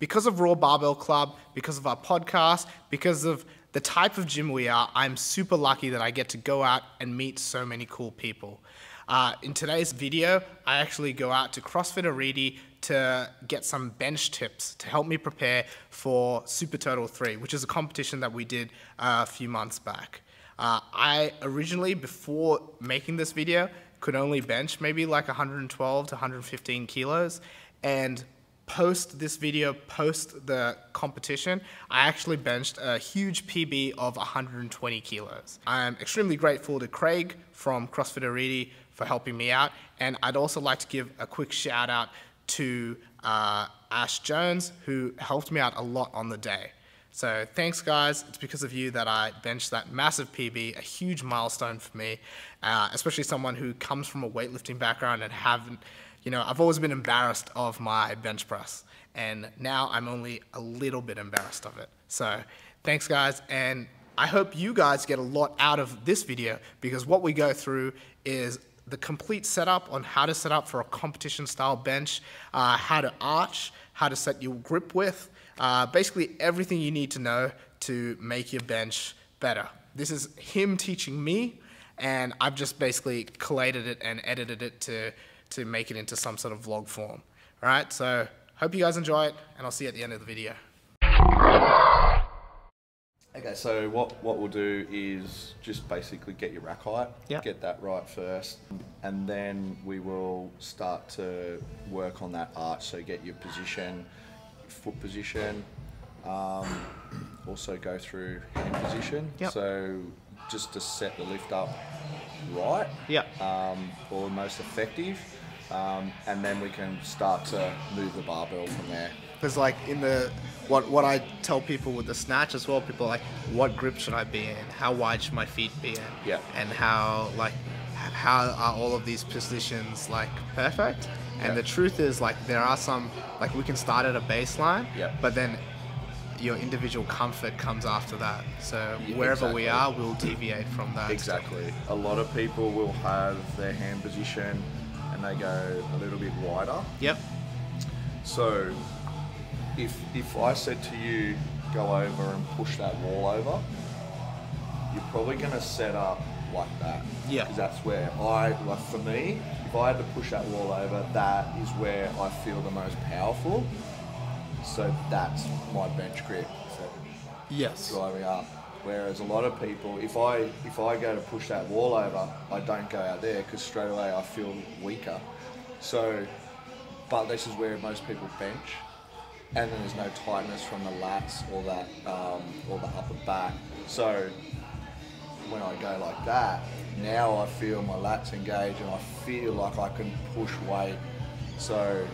Because of Raw Barbell Club, because of our podcast, because of the type of gym we are, I'm super lucky that I get to go out and meet so many cool people. Uh, in today's video, I actually go out to CrossFit Arete to get some bench tips to help me prepare for Super Total 3, which is a competition that we did uh, a few months back. Uh, I originally, before making this video, could only bench maybe like 112 to 115 kilos. And post this video, post the competition, I actually benched a huge PB of 120 kilos. I'm extremely grateful to Craig from CrossFit Arete for helping me out. And I'd also like to give a quick shout out to uh, Ash Jones, who helped me out a lot on the day. So thanks, guys. It's because of you that I benched that massive PB, a huge milestone for me, uh, especially someone who comes from a weightlifting background and haven't you know, I've always been embarrassed of my bench press, and now I'm only a little bit embarrassed of it. So thanks, guys, and I hope you guys get a lot out of this video because what we go through is the complete setup on how to set up for a competition style bench, uh, how to arch, how to set your grip width, uh, basically everything you need to know to make your bench better. This is him teaching me, and I've just basically collated it and edited it to to make it into some sort of vlog form. All right, so hope you guys enjoy it, and I'll see you at the end of the video. Okay, so what, what we'll do is just basically get your rack height, Yep. get that right first, and then we will start to work on that arch. So get your position, foot position, um, also go through hand position. Yep. So just to set the lift up right, Yep. um, or most effective, um, and then we can start to move the barbell from there. Because like in the what what I tell people with the snatch as well, people are like, what grip should I be in? How wide should my feet be in? Yeah. And how like how are all of these positions like perfect? And Yeah. the truth is like there are some like we can start at a baseline, Yeah. but then your individual comfort comes after that. So Yeah, wherever we are, we'll deviate from that. Exactly. A lot of people will have their hand position and they go a little bit wider. Yep. So if if I said to you go over and push that wall over, you're probably going to set up like that. Yeah. Because that's where I like for me, if I had to push that wall over, that is where I feel the most powerful. So that's my bench grip. So Yes. driving up. Whereas a lot of people, if I if I go to push that wall over, I don't go out there because straight away I feel weaker. So, but this is where most people bench, and then there's no tightness from the lats or that um, or the upper back. So when I go like that, now I feel my lats engage and I feel like I can push weight. So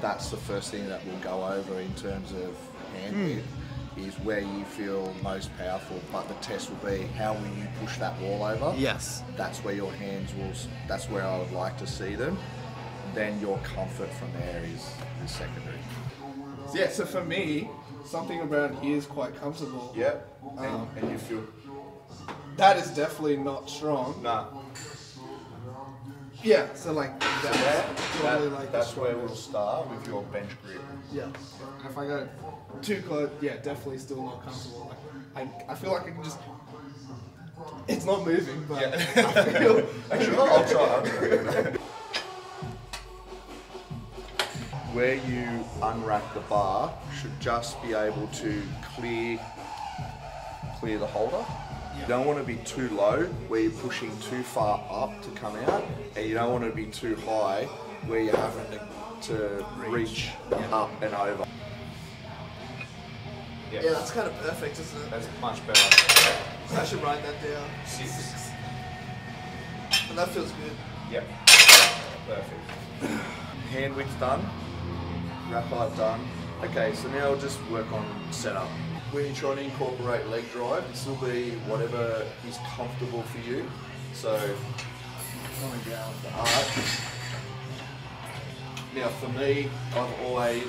that's the first thing that we'll go over in terms of hand width is where you feel most powerful. But the test will be how will you push that wall over? Yes. That's where your hands will. That's where I would like to see them. Then your comfort from there is, is secondary. Yeah, so for me, something around here is quite comfortable. Yep. And, Um, and you feel That is definitely not strong. nah. Yeah, so like So that's that, probably that- like that's where we'll start with your bench grip. Yeah. If I go too close, yeah, definitely still not comfortable. Like, I, I feel like I can just. It's not moving, but I feel. Actually, I'll try. I'll try. Where you unrack the bar should just be able to clear clear the holder. You don't want to be too low where you're pushing too far up to come out, and you don't want to be too high where you're having to, to reach up and over. Yeah, that's kind of perfect, isn't it? That's much better. I should write that down. Six. And that feels good. Yep. Perfect. Hand width done. Rack height done. Okay, so now I'll just work on setup. When you're trying to incorporate leg drive, this will be whatever is comfortable for you. So, coming down the arch. Now for me, I've always,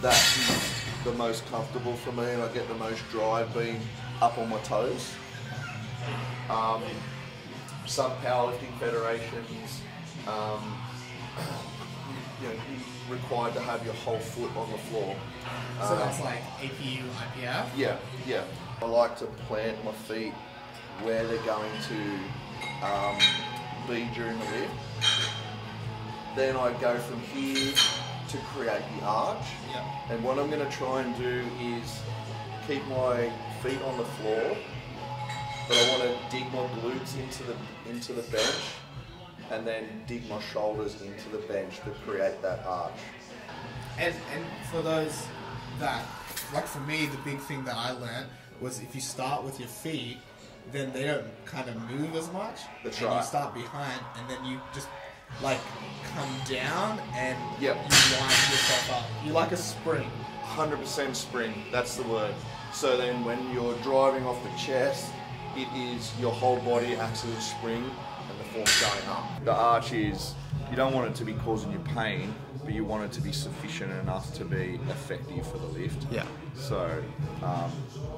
that is the most comfortable for me and I get the most drive being up on my toes. Um, some powerlifting federations, um, you know, required to have your whole foot on the floor. So Um, that's like APU, IPF. yeah, yeah. I like to plant my feet where they're going to um, be during the lift. Then I go from here to create the arch. Yep. And what I'm going to try and do is keep my feet on the floor, but I want to dig my glutes into the into the bench, and then dig my shoulders into the bench to create that arch. And and for those that like for me, the big thing that I learned was if you start with your feet, then they don't kind of move as much. That's and You right. start behind, and then you just like come down and Yep. you wind yourself up. You like a spring. 100% spring, that's the word. So then when you're driving off the chest, it is your whole body acts as a spring force going up. The arch is, you don't want it to be causing you pain, but you want it to be sufficient enough to be effective for the lift. Yeah. So um,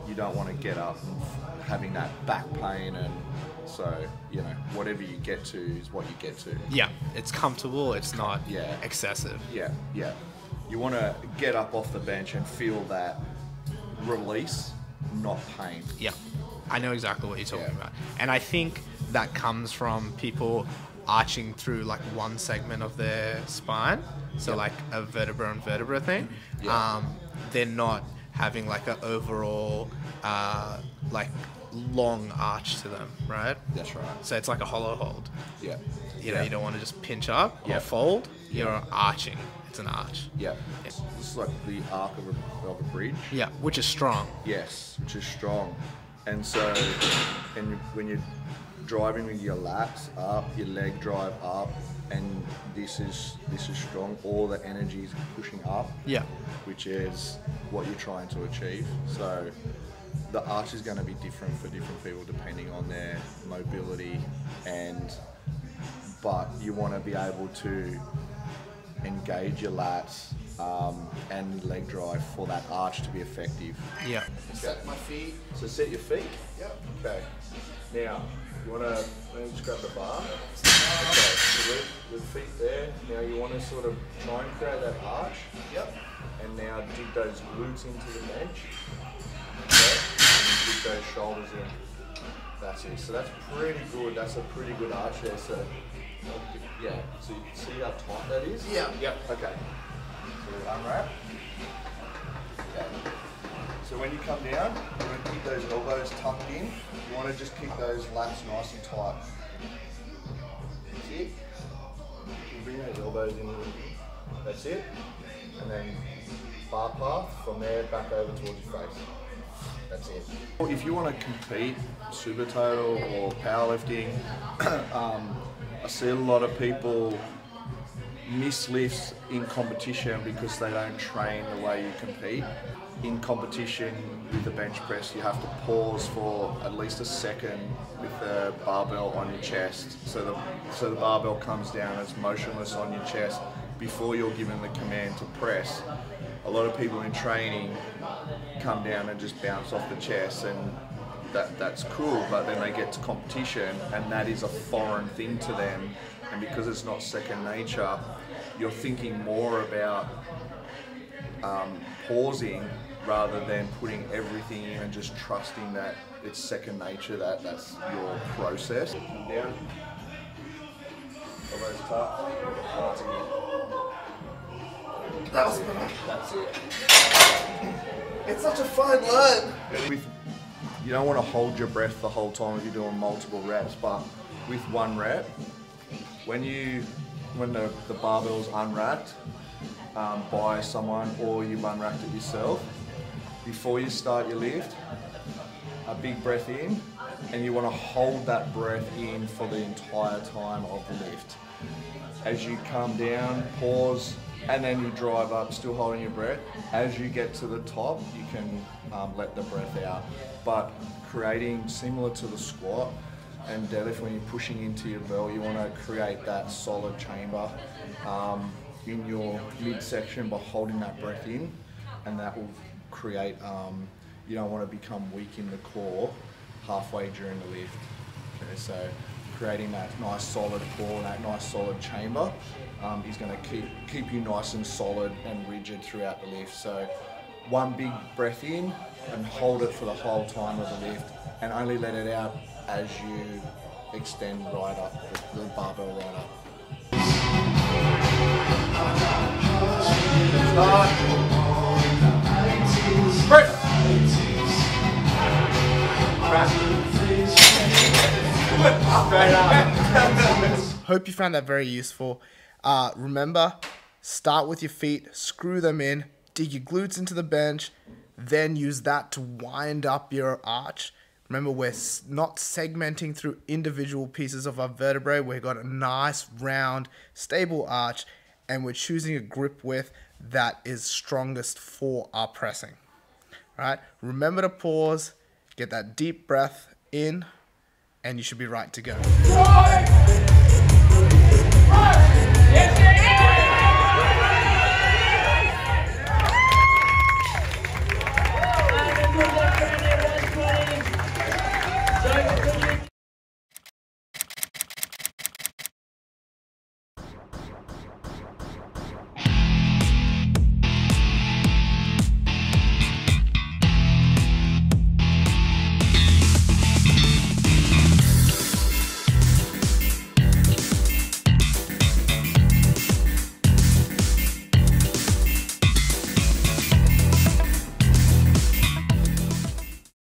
you don't want to get up and having that back pain and so, you know, whatever you get to is what you get to. Yeah, it's comfortable. It's not Yeah. excessive. Yeah, yeah. You want to get up off the bench and feel that release, not pain. Yeah, I know exactly what you're talking Yeah. about, and I think that comes from people arching through like one segment of their spine, so like a vertebra and vertebra thing. Yeah. Um, they're not having like an overall uh, like long arch to them, right? That's right. So it's like a hollow hold. Yeah. You know, yeah. you don't want to just pinch up or fold. You're arching. It's an arch. Yeah. Is like the arc of a, of a bridge. Yeah, which is strong. Yes, which is strong. And so, and when you're driving with your lats up, your leg drive up, and this is this is strong. All the energy is pushing up. Yeah. which is what you're trying to achieve. So the arch is going to be different for different people depending on their mobility and but you want to be able to engage your lats um, and leg drive for that arch to be effective. Yeah. Set my feet. So set your feet. Yep. Okay. Now you want to just grab the bar. Okay. So with, with feet there. Now you want to sort of try and create that arch. Yep. And now dig those glutes into the bench. Okay. And dig those shoulders in. That's it. So that's pretty good. That's a pretty good arch there. So yeah. So you can see how tight that is. Yeah. Yep. Okay. So unrack. So when you come down, you want to keep those elbows tucked in. You want to just keep those lats nice and tight. That's it. You bring those elbows in. That's it. And then bar path from there back over towards your face. That's it. If you want to compete, super total or powerlifting, um, I see a lot of people miss lifts in competition because they don't train the way you compete. In competition with the bench press, you have to pause for at least a second with the barbell on your chest. So the so the barbell comes down, it's motionless on your chest before you're given the command to press. A lot of people in training come down and just bounce off the chest and that that's cool, but then they get to competition and that is a foreign thing to them. And because it's not second nature, you're thinking more about um, pausing rather than putting everything in and just trusting that it's second nature, that that's your process. Down. Elbows tucked. That was That's it. It's such a fine line. With, you don't want to hold your breath the whole time if you're doing multiple reps, but with one rep, when you when the, the barbell's unracked um, by someone or you've unracked it yourself, before you start your lift, a big breath in, and you want to hold that breath in for the entire time of the lift. As you come down, pause, and then you drive up, still holding your breath. As you get to the top, you can um, let the breath out. But creating similar to the squat and deadlift, when you're pushing into your belt, you want to create that solid chamber um, in your midsection by holding that breath in, and that will create. Um, you don't want to become weak in the core halfway during the lift. Okay, so creating that nice solid core, and that nice solid chamber, um, is going to keep keep you nice and solid and rigid throughout the lift. So one big breath in and hold it for the whole time of the lift, and only let it out as you extend right up the, the barbell right up. Hope you found that very useful. Uh, remember, start with your feet, screw them in, dig your glutes into the bench, then use that to wind up your arch. Remember, we're not segmenting through individual pieces of our vertebrae. We've got a nice, round, stable arch, and we're choosing a grip width that is strongest for our pressing. Right? Remember to pause, get that deep breath in, and you should be right to go.